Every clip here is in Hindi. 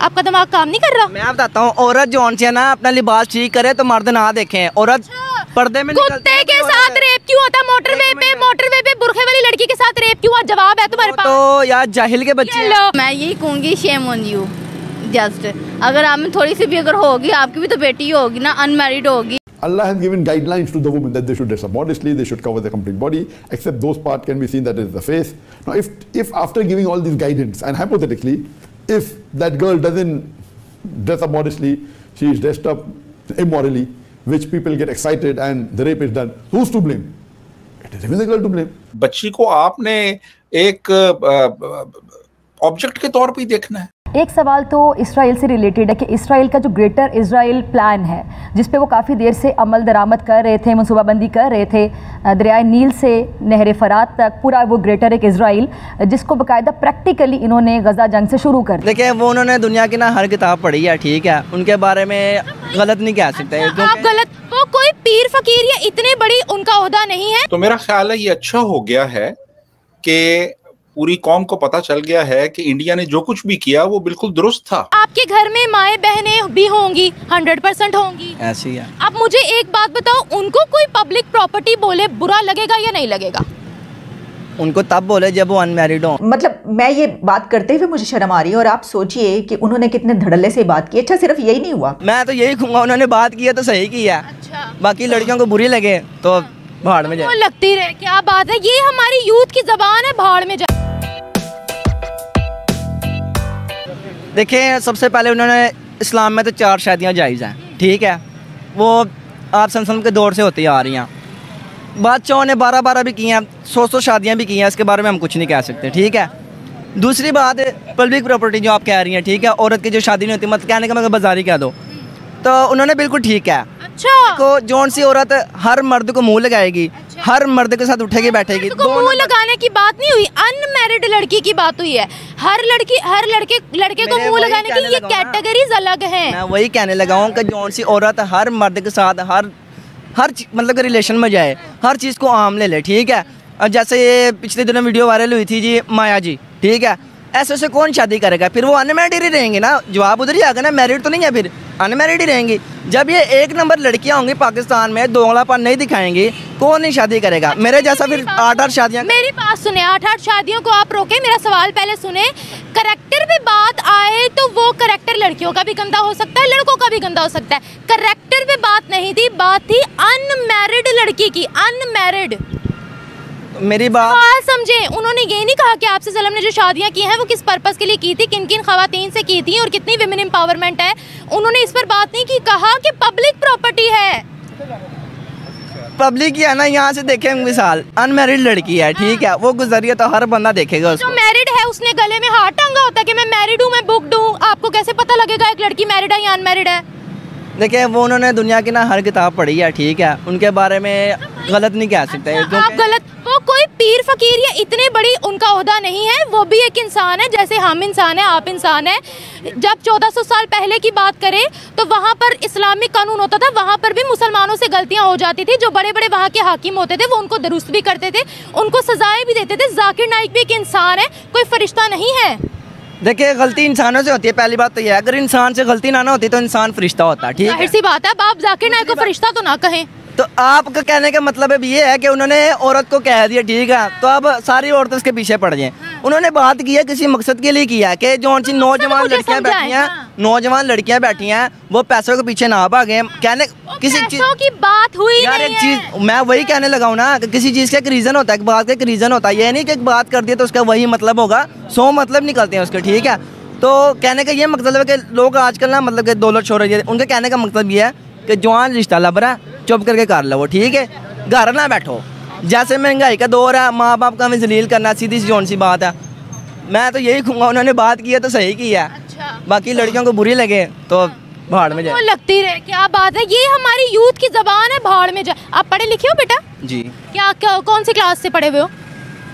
आपका दिमाग काम नहीं कर रहा मैं बताता हूँ औरत जो सी है ना अपना लिबास ठीक करे तो मर्द ना देखें औरत पर्दे में कुत्ते के तो साथ रेप क्यों होता है मोटरवे पे मोटरवे पे बुरखे वाली लड़की के साथ रेप क्यों जवाब है तुम्हारे पास तो यार जाहिल के बच्चे मैं यही कहूँगी शेम ऑन यू जस्ट अगर आप में थोड़ी सी भी अगर होगी आपकी भी तो बेटी होगी ना अनमेरिड होगी Allah has given guidelines to the women that they should dress up modestly, they should cover their complete body, except those parts can be seen that is the face. Now, if, if after giving all these guidance, and hypothetically, if that girl doesn't dress up modestly, she is dressed up immorally, which people get excited and the rape is done, who's to blame? It is even the girl to blame. बच्ची को आपने एक ऑब्जेक्ट के तौर पे ही देखना है एक सवाल तो इसराइल से रिलेटेड है कि इसराइल का जो ग्रेटर इसराइल प्लान है जिस पे वो काफ़ी देर से अमल दरामद कर रहे थे मनसूबाबंदी कर रहे थे दरियाए नील से नहर फरात तक पूरा वो ग्रेटर एक इसराइल जिसको बाकायदा प्रैक्टिकली इन्होंने गजा जंग से शुरू कर दिया। देखिए वो उन्होंने दुनिया की ना हर किताब पढ़ी है ठीक है। उनके बारे में गलत नहीं कह सकते आप गलत वो कोई पीर फकीर या इतने बड़ी उनका ओहदा नहीं है? तो मेरा ख्याल है ये अच्छा हो गया है कि पूरी कौम को पता चल गया है कि इंडिया ने जो कुछ भी किया वो बिल्कुल दुरुस्त था। आपके घर में माए बहनें भी होंगी हंड्रेड परसेंट होंगी। ऐसी है। अब मुझे एक बात बताओ उनको कोई पब्लिक प्रॉपर्टी बोले बुरा लगेगा या नहीं लगेगा? उनको तब बोले जब वो अनमेरिड हो। मतलब मैं ये बात करते हुए मुझे शर्म आ रही है और आप सोचिए कि उन्होंने कितने धड़ल्ले से बात की। अच्छा सिर्फ़ यही नहीं हुआ। मैं तो यही कहूँगा उन्होंने बात की है तो सही किया अच्छा। बाकी लड़कियों को बुरी लगे तो भाड़ में जाए। लगती रहे क्या बात है? ये हमारी यूथ की जबान है भाड़ में जा देखिए सबसे पहले उन्होंने इस्लाम में तो चार शादियाँ जायज़ हैं ठीक है? वो आप संसद के दौर से होती आ रही हैं। बादशाहों ने बारह बारह भी की हैं सौ सौ शादियाँ भी की हैं इसके बारे में हम कुछ नहीं कह सकते ठीक है? दूसरी बात पब्लिक प्रॉपर्टी जो आप कह रही हैं ठीक है? औरत की जो शादी नहीं होती मत कहने का मतलब बाजारी कह दो। तो उन्होंने बिल्कुल ठीक है अच्छा। को जौन सी औरत हर मर्द को मुँह लगाएगी हर मर्द के साथ उठेगी बैठेगी। तो मुँह लगाने की बात नहीं हुई? अनमेरिड लड़की की बात हुई है। हर लड़की हर लड़के लड़के को मुँह लगाने की ये कैटेगरीज अलग है। मैं वही कहने लगा हूँ की जौन सी औरत हर मर्द के साथ हर हर मतलब के रिलेशन में जाए हर चीज़ को आम ले ले ठीक है? और जैसे ये पिछले दिनों वीडियो वायरल हुई थी जी माया जी ठीक है? ऐसे से कौन शादी करेगा? फिर वो अनमेरिड ही रहेंगे ना? जवाब उधर ही आ गया ना मैरिड तो नहीं है फिर। अनमेरिड ही रहेंगी। जब ये एक नंबर लड़कियाँ होंगी पाकिस्तान में दोगलापन नहीं दिखाएँगी कौन नहीं शादी करेगा? मेरे जैसा फिर आठ आठ शादियाँ मेरी बात सुने आठ आठ शादियों को आप रोके मेरा सवाल पहले सुने। करेक्टर पे बात आए तो वो करेक्टर लड़कियों का भी गंदा हो सकता है लड़कों का भी गंदा हो सकता है। करेक्टर पे बात नहीं थी बात थी अनमेरिड लड़की की अनमैरिड मेरी बात सवाल समझे। उन्होंने ये नहीं कहा कि आपसे सलम ने जो शादियाँ की हैं वो किस पर्पस के लिए की थी किन किन खातन से की थी और कितनी विमेन एम्पावरमेंट है? उन्होंने इस पर बात नहीं की कहा कि पब्लिक प्रॉपर्टी है। पब्लिक ही है ना यहाँ से देखें मिसाल अनमेरिड लड़की है ठीक है। वो गुजरिए तो हर बंदा देखेगा उसको। मैरिड है उसने गले में हाथ टांगा होता है कि मैं मैरिड हूँ मैं बुकड हूँ। आपको कैसे पता लगेगा एक लड़की मैरिड है या अनमैरिड है? देखिए वो उन्होंने दुनिया की ना हर किताब पढ़ी है ठीक है। उनके बारे में गलत नहीं कह सकते आप क्योंकि गलत वो कोई पीर फकीर या इतने बड़ी उनका ओहदा नहीं है वो भी एक इंसान है जैसे हम इंसान है आप इंसान है। जब 1400 साल पहले की बात करें तो वहाँ पर इस्लामिक कानून होता था वहाँ पर भी मुसलमानों से गलतियाँ हो जाती थी जो बड़े बड़े वहाँ के हाकिम होते थे वो उनको दुरुस्त भी करते थे उनको सजाएँ भी देते थे। जाकिर नाइक भी एक इंसान है कोई फरिश्ता नहीं है। देखिए गलती इंसानों से होती है पहली बात तो यह अगर इंसान से गलती ना ना होती तो इंसान फरिश्ता होता ठीक है? सी बात है अब आप जाकिर नाइक को फरिश्ता तो ना कहें। तो आपका कहने का मतलब अब ये है कि उन्होंने औरत को कह दिया ठीक है? तो अब सारी औरतें उसके पीछे पड़ जाएँ उन्होंने बात की है किसी मकसद के लिए किया है कि जो सी नौजवान लड़कियाँ बैठी हैं हाँ। नौजवान लड़कियाँ बैठी हैं वो पैसों के पीछे ना भागे। कहने किसी चीज़ की बात हुई यार एक चीज़ मैं वही कहने लगा हूँ ना कि किसी चीज़ का एक रीजन होता है एक बात का एक रीजन होता है। ये नहीं कि एक बात कर दिया तो उसका वही मतलब होगा सौ मतलब निकलते हैं उसके ठीक है? तो कहने का ये मतलब है कि लोग आजकल ना मतलब कि दौलत छोड़ रही है। उनके कहने का मतलब ये है कि जवान रिश्ता लब रहा है। चुप करके कर लो ठीक है? घर ना बैठो। जैसे महँगाई का दौर है माँ बाप का हमें जलील करना सीधी सी जौन सी बात है। मैं तो यही कहूँगा उन्होंने बात की है तो सही की है। अच्छा। बाकी लड़कियों को बुरी लगे तो भाड़ में जाए। लगती रहे क्या बात है? ये हमारी यूथ की जबान है भाड़ में जा आप पढ़े लिखे हो बेटा? जी। क्या, क्या कौन सी क्लास से पढ़े हुए हो?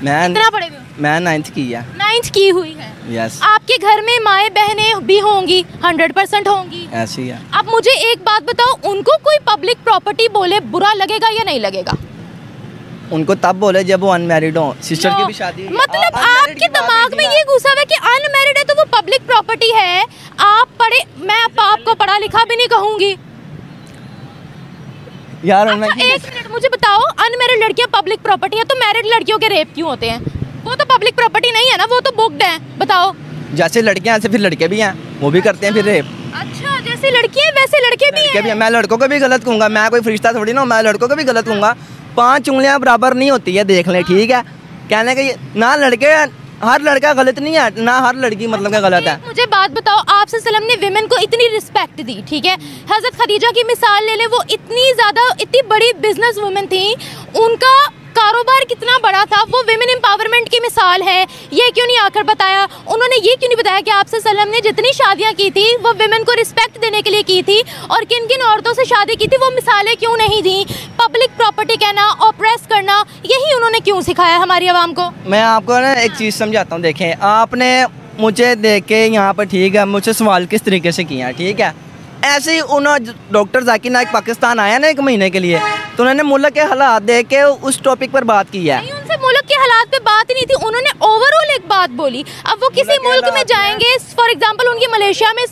मैं कितना पढ़े हुए हो? मैं नाइन्थ की है। नाइन्थ की हुई है। यस आपके घर में माए बहने भी होंगी हंड्रेड परसेंट होंगी। ऐसी है। अब मुझे एक बात बताओ उनको कोई पब्लिक प्रॉपर्टी बोले बुरा लगेगा या नहीं लगेगा? उनको तब बोले जब वो अनमेरिड हो। सिस्टर की भी शादी मतलब आपके दिमाग में ये घुसा हुआ है कि अनमेरिड है तो वो पब्लिक प्रॉपर्टी है। आप पढ़े मैं आपको पढ़ा लिखा भी नहीं कहूँगी। यार अच्छा एक मिनट मुझे बताओ अनमेरिड लड़कियाँ पब्लिक प्रॉपर्टी है तो मैरिड लड़कियों के रेप क्यों होते हैं? वो तो पब्लिक प्रॉपर्टी नहीं है ना वो तो बुक्ड है। बताओ। जैसे लड़कियाँ ऐसे फिर लड़के भी हैं। वो भी करते हैं फिर रेप अच्छा जैसे लड़कियाँ वैसे लड़के भी लड़के भी हैं। हैं। मैं लड़कों को भी गलत कहूँगा। मैं कोई फरिश्ता थोड़ी ना मैं लड़कों को भी गलत कहूँगा। पाँच उंगलियाँ बराबर नहीं होती है देख लें ठीक है? कहने का ना लड़के हर लड़का गलत नहीं है ना हर लड़की मतलब का गलत है। मुझे बात बताओ आप सल्लम ने विमेन को इतनी रिस्पेक्ट दी ठीक है? हज़रत खदीजा की मिसाल ले लें वो इतनी ज़्यादा इतनी बड़ी बिज़नेस वुमेन थी उनका कारोबार कितना बड़ा था, वो विमेन एम्पावरमेंट की मिसाल है। ये क्यों नहीं आकर बताया? उन्होंने ये क्यों नहीं बताया कि आप सल्लम ने जितनी शादियाँ की थी, वो विमेन को रिस्पेक्ट देने के लिए की थी और किन किन औरतों से शादी की थी, वो मिसालें क्यों नहीं दी? पब्लिक प्रॉपर्टी कहना ऑप्रेस करना, यही उन्होंने क्यों सिखाया हमारी आवाम को? मैं आपको ना एक चीज़ समझाता हूँ, देखें, आपने मुझे देख के यहाँ पर ठीक है, मुझसे सवाल किस तरीके से किया, ठीक है? ऐसे ही उन्होंने डॉक्टर जाकिर नायक पाकिस्तान आया ना एक महीने के लिए तो उन्होंने मुल्क के हालात देख के उस टॉपिक पर बात की है। नहीं उनसे मुल्क के हालात पे बात ही नहीं थी। उन्होंने ओवरऑल एक बात बोली। अब वो किसी मुल्क में जाएँगे फॉर एग्जांपल उनकी मलेशिया में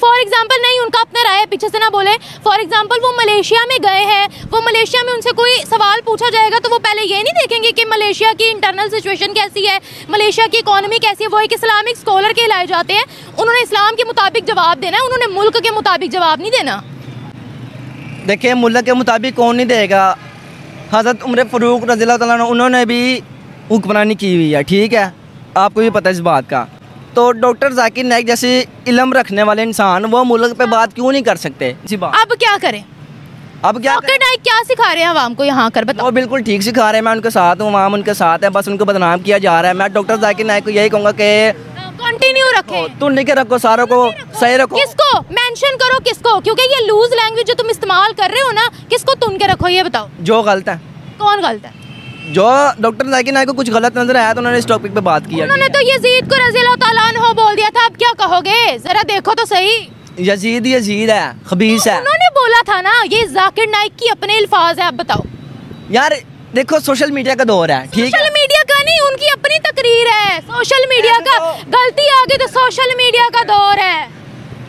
फॉर एग्जांपल नहीं उनका अपना राय है पीछे से ना बोले। फॉर एग्जांपल वो मलेशिया में गए हैं। वो मलेशिया में उनसे कोई सवाल पूछा जाएगा तो वो पहले ये नहीं देखेंगे कि मलेशिया की इंटरनल सिचुएशन कैसी है मलेशिया की इकोनॉमी कैसी है। वो एक इस्लामिक स्कॉलर के लाए जाते हैं। उन्होंने इस्लाम के मुताबिक जवाब देना है उन्होंने मुल्क के मुताबिक जवाब नहीं देना। देखिए मुल्क के मुताबिक कौन नहीं देगा? हज़रत उम्र फ़रूक रज़ी अल्लाह तआला उन्होंने भी हुक्मरानी की हुई है ठीक है? आपको भी पता है इस बात का। तो डॉक्टर जाकिर नाइक जैसे इलम रखने वाले इंसान वो मुल्क पे बात क्यों नहीं कर सकते? जी बात। अब क्या करें? अब क्या डॉक्टर नाइक क्या सिखा रहे हैं आवाम को यहाँ कर बताओ। वो बिल्कुल ठीक सिखा रहे हैं मैं उनके साथ हूँ वहाँ उनके साथ है बस उनको बदनाम किया जा रहा है। मैं डॉक्टर जाकिर नाइक को यही कहूँगा कि रखें तुम लिखे रखो सारों को सही रखो। किसको? मेंशन करो किसको? क्योंकि ये लूज लैंग्वेज जो तुम इस्तेमाल कर रहे हो ना किसको तुन के रखो ये बताओ। जो गलत है। कौन गलत है? जो डॉक्टर जाकिर नाइक को कुछ गलत नज़र आया तो उन्होंने इस टॉपिक पे बात की उन्होंने तो यजीद को रज़ी अल्लाह तआला अन्हो बोल दिया था अब क्या कहोगे? जरा देखो तो सही। यजीद यजीद है खबीस है। उन्होंने बोला था ना ये जाकिर नाइक की अपने अल्फाज है अब बताओ। यार देखो सोशल मीडिया का दौर है ठीक है? मीडिया का नहीं उनकी अपनी तकरीर है। सोशल मीडिया का तो- गलती आ गई तो सोशल मीडिया का दौर है।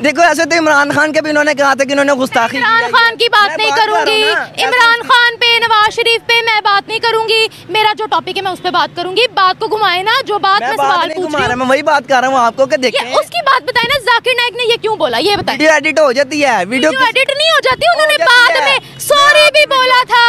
देखो ऐसे तो इमरान खान के भी इन्होंने कहा था कि इन्होंने गुस्ताखी इमरान खान की बात नहीं कर करूँगी। इमरान खान पे नवाज़ शरीफ पे मैं बात नहीं करूँगी। मेरा जो टॉपिक है मैं उस पे बात करूँगी। बात को घुमाए ना जो बात मैं मैं सवाल पूछ रही हूँ। मैं वही बात कर रहा हूँ आपको कि ये उसकी बात बताए ना जाकिर नाइक ने ये क्यों बोला? ये बताए। वीडियो एडिट हो जाती है वीडियो एडिट नहीं हो जाती उन्होंने बाद में सॉरी भी बोला था।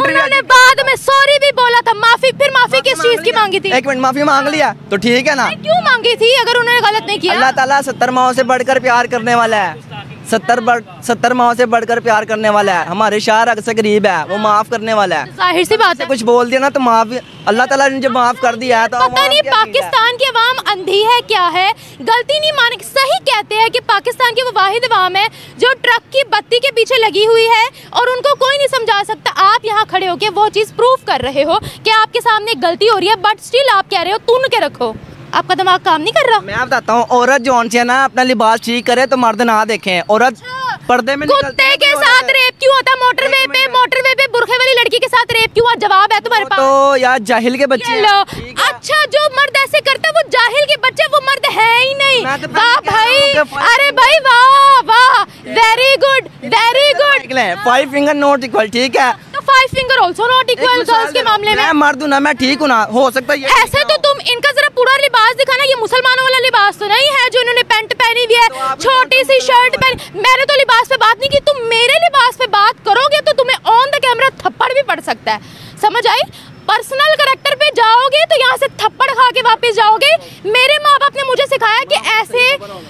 उन्होंने बाद में सॉरी भी बोला था। माफ़ी फिर माफ़ी किस चीज़ की मांगी थी? एक मिनट माफ़ी मांग लिया। तो ठीक है ना? क्यों मांगी थी अगर उन्होंने गलत नहीं किया? अल्लाह ताला सत्तर माओ से बढ़कर प्यार करने वाला है। सत्तर बढ़ सत्तर माओ से बढ़कर प्यार करने वाला है। हमारे शार अग से गरीब है वो माफ़ करने वाला है। ज़ाहिर सी बात है। कुछ बोल दिया ना तो माफ़ अल्लाह ताला ने जब माफ़ कर दिया है तो पता नहीं? पाकिस्तान की अवाम अंधी है क्या है? गलती नहीं मान सही कहते हैं कि पाकिस्तान की वो वाहिद अवाम है जो ट्रक की बत्ती के पीछे लगी हुई है और उनको कोई नहीं समझा सकता। आप यहाँ खड़े होके वो चीज़ प्रूफ कर रहे हो कि आपके सामने गलती हो रही है बट स्टिल आप कह रहे हो तुन के रखो। आपका दिमाग काम नहीं कर रहा? मैं बताता हूँ औरत जो से ना अपना लिबास ठीक करे तो मर्द ना देखे। औरत पर्दे में कुत्ते के साथ रेप क्यों होता? है मोटरवे एक पे मिनट। मोटरवे पे बुरखे वाली लड़की के साथ रेप क्यों जवाब है तुम्हारे पास तो यार जाहिल के बच्चे हैं, है। अच्छा जो मर्द ऐसे करता है वो जाहिल के बच्चे वो मर्द है ही नहीं। तो वाह हूँ भाई। अरे भाई वाह वाह। Very good very good five finger not equal ठीक है। तो five finger also not equal girls के। मामले में। मैं मर्द हूँ ना मैं ठीक हूँ ना हो सकता है ऐसे तो तुम इनका जरा पूरा लिबास दिखाना ये मुसलमानों वाला लिबास तो नहीं है जो इन्होंने पैंट पहनी हुई तो है छोटी सी शर्ट पहनी मैंने तो लिबास पे बात नहीं की तुम मेरे लिबास पे बात करोगे तो तुम्हें ऑन द कैमरा थप्पड़ भी पड़ सकता है। समझ आई? पर्सनल करेक्टर पे जाओगे तो यहाँ से थप्पड़ खा के वापस जाओगे। मेरे माँ बाप ने मुझे सिखाया कि ऐसे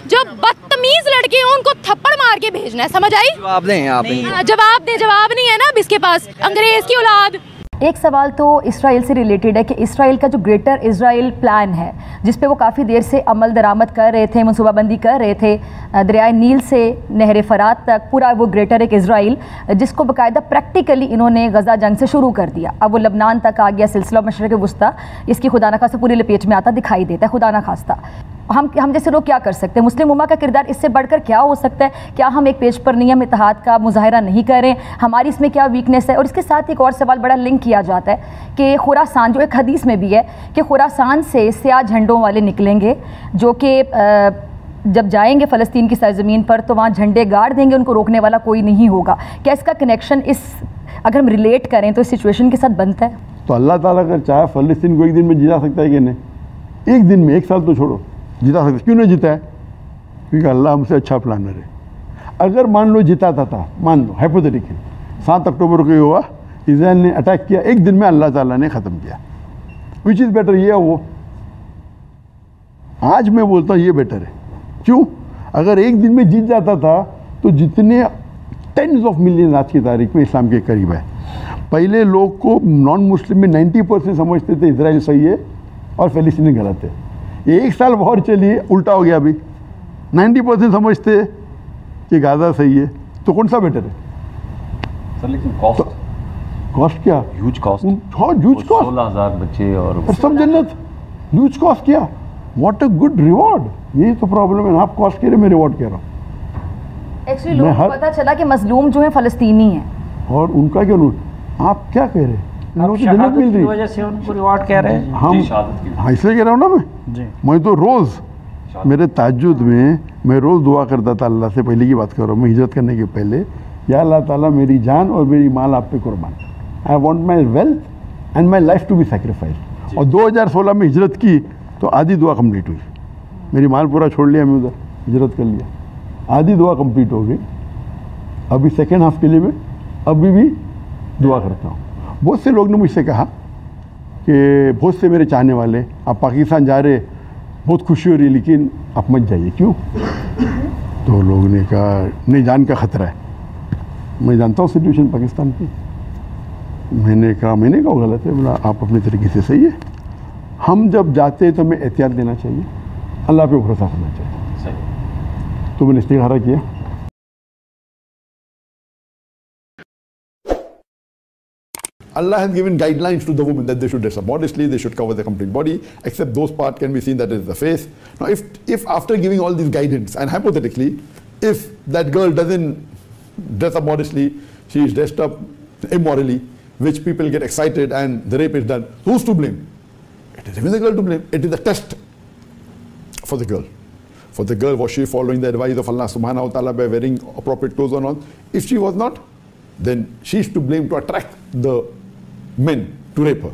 जो बदतमीज लड़के हैं उनको थप्पड़ मार के भेजना है। समझ आई? जवाब दें आप हाँ, जवाब दे जवाब नहीं है ना अब इसके पास। अंग्रेज़ की औलाद। एक सवाल तो इसराइल से रिलेटेड है कि इसराइल का जो ग्रेटर इसराइल प्लान है, जिस पे वो काफ़ी देर से अमल दरामद कर रहे थे, मनसूबाबंदी कर रहे थे दरियाए नील से नहर फरात तक, पूरा वो ग्रेटर एक इसराइल, जिसको बाकायदा प्रैक्टिकली इन्होंने गजा जंग से शुरू कर दिया। अब वो लबनान तक आ गया, सिलसिला मशरक वस्ती इसकी खुदा न खास्ता पूरी लपेट में आता दिखाई देता है, खुदा न खास्ता। हम हम जैसे लोग क्या कर सकते हैं? मुस्लिम उमा का किरदार इससे बढ़कर क्या हो सकता है? क्या हम एक पेज पर नियम इतिहाद का मुजाहरा नहीं कर? रहे हमारी इसमें क्या वीकनेस है? और इसके साथ एक और सवाल बड़ा लिंक किया जाता है कि खुरासान, जो एक हदीस में भी है कि खुरासान से स्याह झंडों वाले निकलेंगे, जो कि जब जाएँगे फ़लस्तीन की सरजमीन पर तो वहाँ झंडे गाड़ देंगे, उनको रोकने वाला कोई नहीं होगा। क्या इसका कनेक्शन इस, अगर हम रिलेट करें तो इस सिचुएशन के साथ बनता है? तो अल्लाह ताला अगर चाहे फ़लस्तीन को एक दिन में जिता सकता है कि नहीं? एक दिन में, एक साल तो छोड़ो। जिता सकते। क्यों नहीं जीता है? क्योंकि अल्लाह हमसे अच्छा प्लानर है। अगर मान लो जिताता था मान लो हाइपोथेटिकली सात अक्टूबर को ये हुआ इसराइल ने अटैक किया, एक दिन में अल्लाह ताला ने ख़त्म किया। विच इज़ बेटर ये वो? आज मैं बोलता हूँ ये बेटर है। क्यों? अगर एक दिन में जीत जाता था तो जितने टेंस ऑफ़ मिलियन आज की तारीख में इस्लाम के करीब है। पहले लोग को नॉन मुस्लिम में 90 परसेंट समझते थे इसराइल सही है और फ़लस्तीनी गलत है। एक साल वॉर चली उल्टा हो गया अभी। 90 परसेंट समझते कि गाज़ा सही है। तो कौन सा बेटर है? सर लेकिन कॉस्ट कॉस्ट क्या? ह्यूज कॉस्ट हाँ ह्यूज कॉस्ट सोलह हज़ार बच्चे और और सब जन्नत। ह्यूज कॉस्ट क्या? व्हाट अ गुड रिवॉर्ड यही तो प्रॉब्लम है आप कॉस्ट कह रहे मैं रिवॉर्ड कह रहा हूँ। एक्चुअली लोगों को पता चला कि मजलूम जो है फ़लस्तीनी है। और उनका क्या आप क्या कह रहे हैं? जन्नत मिल रही वजह से उनको रिवॉर्ड कह रहे हैं। हम हाँ इसलिए कह रहा हूँ ना मैं? मैं तो रोज़ मेरे ताजुद में मैं रोज़ दुआ करता था अल्लाह से पहले की बात कर रहा हूँ मैं हिजरत करने के पहले या अल्लाह ताला मेरी जान और मेरी माल आप पे कुर्बान I want my wealth and my life to be sacrifice और 2016 में हिजरत की तो आधी दुआ कंप्लीट हुई। मेरी माल पूरा छोड़ लिया मैं उधर हिजरत कर लिया। आधी दुआ कंप्लीट हो गई। अभी सेकेंड हाफ़ के लिए मैं अभी भी दुआ करता हूँ। बहुत से लोग ने मुझसे कहा कि बहुत से मेरे चाहने वाले आप पाकिस्तान जा रहे बहुत खुशी हो रही लेकिन आप मत जाइए। क्यों? तो लोगों ने कहा नहीं जान का ख़तरा है। मैं जानता हूँ सिचुएशन पाकिस्तान की मैंने कहा मैंने कहा गलत है। बोला आप अपने तरीके से सही है। हम जब जाते हैं तो हमें एहतियात देना चाहिए। अल्लाह पे भरोसा करना चाहिए। सही। तो मैंने इस्तिखारा किया। Allah has given guidelines to the women that they should dress up modestly, they should cover the complete body, except those parts can be seen that is the face. Now, if, if after giving all these guidance, and hypothetically, if that girl doesn't dress up modestly, she is dressed up immorally, which people get excited and the rape is done, who's to blame? It is even the girl to blame. It is a test for the girl. For the girl, was she following the advice of Allah subhanahu wa ta'ala by wearing appropriate clothes or not? If she was not, then she is to blame to attract the mène Touré pas.